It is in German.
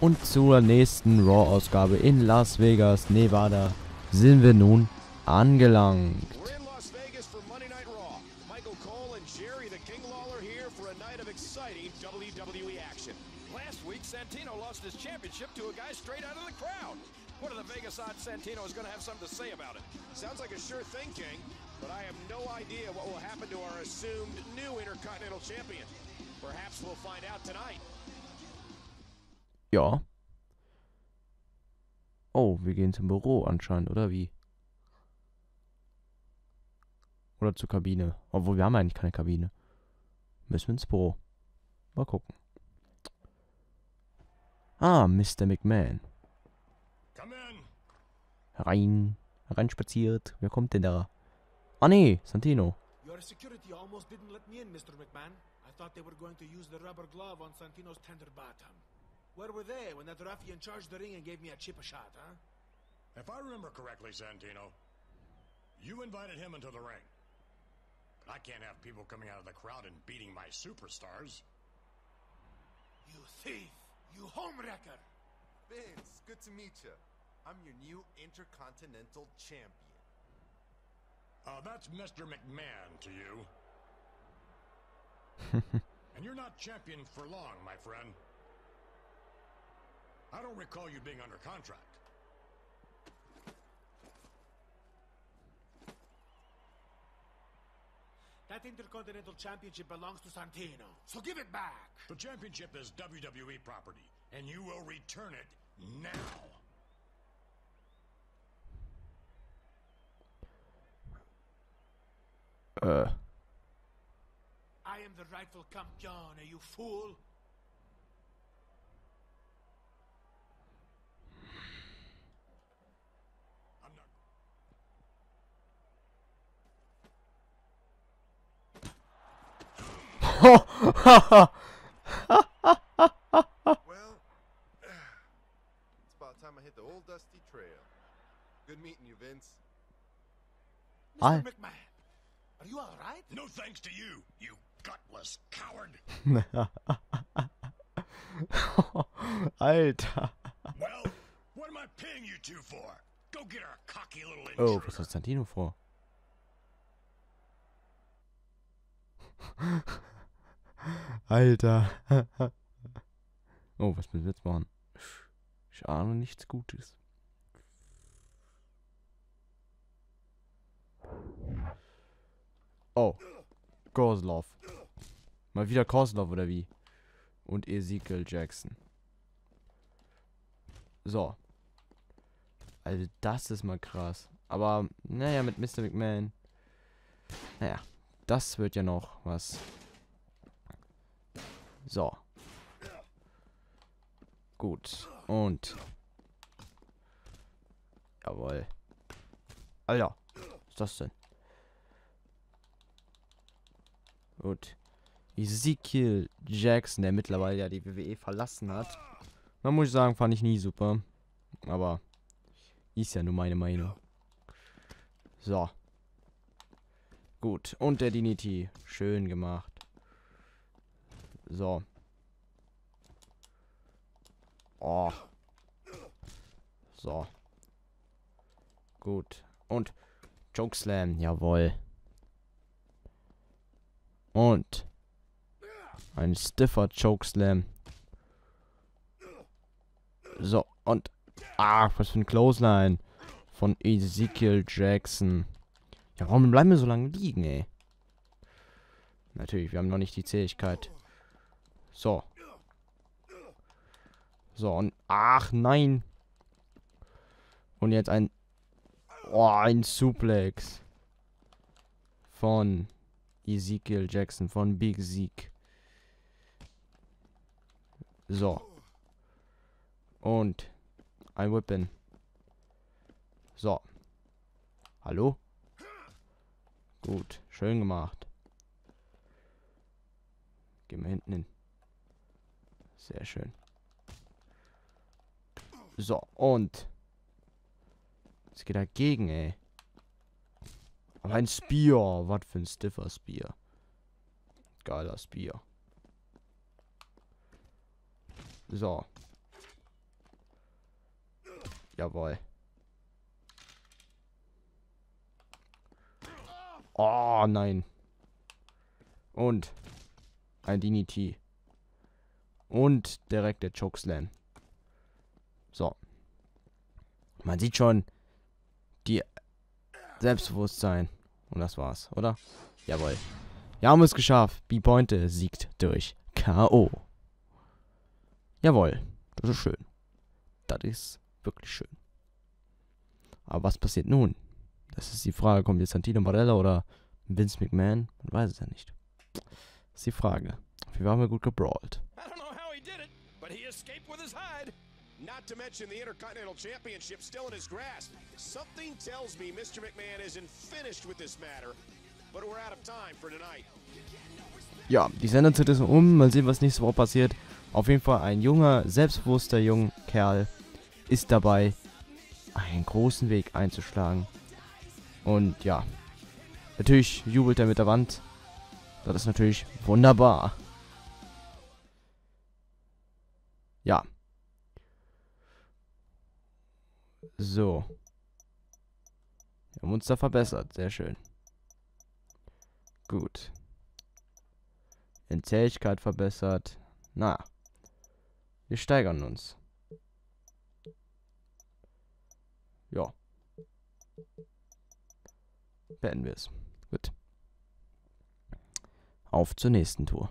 Und zur nächsten Raw-Ausgabe in Las Vegas, Nevada, sind wir nun angelangt. What are the Vegas odds Santino is going to have something to say about it? Sounds like a sure thing, King, but I have no idea what will happen to our assumed new Intercontinental Champion. Perhaps we'll find out tonight. Ja. Oh, wir gehen zum Büro anscheinend, oder wie? Oder zur Kabine. Obwohl, wir haben eigentlich keine Kabine. Müssen wir ins Büro. Mal gucken. Ah, Mr. McMahon. Come in. Herein. Hereinspaziert. Wer kommt denn da? Ah, nee, Santino. Your security almost didn't let me in, Mr. McMahon. I thought they were going to use the rubber glove on Santino's tender bottom. Where were they when that ruffian charged the ring and gave me a chip a shot, huh? If I remember correctly, Santino, you invited him into the ring. But I can't have people coming out of the crowd and beating my superstars. You thief! You homewrecker! Vince, good to meet you. I'm your new Intercontinental Champion. Uh, that's Mr. McMahon to you. and you're not champion for long, my friend. I don't recall you being under contract. That Intercontinental Championship belongs to Santino, so give it back! The championship is WWE property, and you will return it now. Äh. I am the rightful campione, you fool! I'm not. Well, it's about time I hit the old dusty trail. Good meeting you, Vince. Mr. I- McMahon, are you alright? No thanks to you, you gutless coward. Alter. Well, what am I paying you two for? Go get our cocky little Oh, intruder. was hat Santino vor? Alter. oh, was müssen wir jetzt machen? Ich ahne nichts Gutes. Oh. Kozlov. Mal wieder Kozlov oder wie? Und Ezekiel Jackson. So. Also das ist mal krass. Aber, naja, mit Mr. McMahon. Naja, das wird ja noch was. So. Gut. Und. Jawohl. Alter. Was ist das denn? Gut. Ezekiel Jackson, der mittlerweile ja die WWE verlassen hat. Da muss ich sagen, fand ich nie super. Aber ist ja nur meine Meinung. So. Gut. Und der Dignity. Schön gemacht. So. Oh. So. Gut. Und Chokeslam. Jawohl. Und ein stiffer Chokeslam. So. Und Ah, was für ein Clothesline von Ezekiel Jackson. Ja, warum bleiben wir so lange liegen, ey? Natürlich, wir haben noch nicht die Zähigkeit. So. So, und... Ach, nein. Und jetzt ein... Oh, ein Suplex. Von Ezekiel Jackson, von Big Zeke. So. Und ein Whippin. So. Hallo? Gut, schön gemacht. Gehen wir hinten hin. Sehr schön. So, und. Jetzt geht dagegen, ey. Aber ein Spear. Was für ein stiffer Spear. Geiler Spear. So. Jawohl. Oh, nein. Und ein Dignity. Und direkt der Chokeslam. So. Man sieht schon die Selbstbewusstsein. Und das war's, oder? Jawohl. Wir haben es geschafft. B-Pointe siegt durch K.O. Jawohl. Das ist schön. Das ist wirklich schön. Aber was passiert nun? Das ist die Frage. Kommt jetzt Santino Barella oder Vince McMahon? Man weiß es ja nicht. Das ist die Frage. Wir haben ja gut gebrawlt. Did it, but he escaped with his hide. Not to mention the Intercontinental Championship still in his grasp. Something tells me Mr. McMahon isn't finished with this matter, but we're out of time for tonight. Ja, die Sendezeit ist um. Mal sehen, was nächste Woche passiert. Auf jeden Fall ein junger, selbstbewusster junger Kerl ist dabei, einen großen Weg einzuschlagen. Und ja, natürlich jubelt er mit der Wand. Das ist natürlich wunderbar. Ja. So. Wir haben uns da verbessert. Sehr schön. Gut. In Zähigkeit verbessert. Na. Wir steigern uns. Ja. Beenden wir es. Gut. Auf zur nächsten Tour.